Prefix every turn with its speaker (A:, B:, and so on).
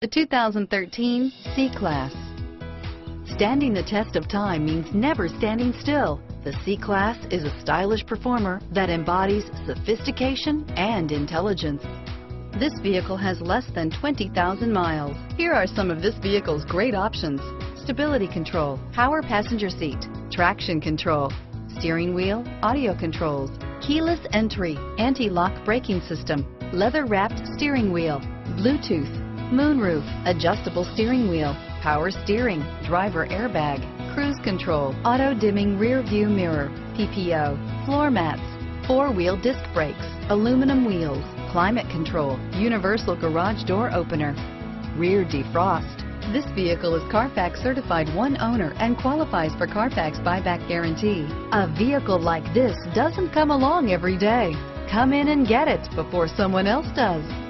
A: The 2013 C-Class. Standing the test of time means never standing still. The C-Class is a stylish performer that embodies sophistication and intelligence. This vehicle has less than 20,000 miles. Here are some of this vehicle's great options. Stability control, power passenger seat, traction control, steering wheel, audio controls, keyless entry, anti-lock braking system, leather-wrapped steering wheel, Bluetooth, moonroof, adjustable steering wheel, power steering, driver airbag, cruise control, auto dimming rear view mirror, PPO, floor mats, four-wheel disc brakes, aluminum wheels, climate control, universal garage door opener, rear defrost. This vehicle is Carfax certified one owner and qualifies for Carfax buyback guarantee. A vehicle like this doesn't come along every day. Come in and get it before someone else does.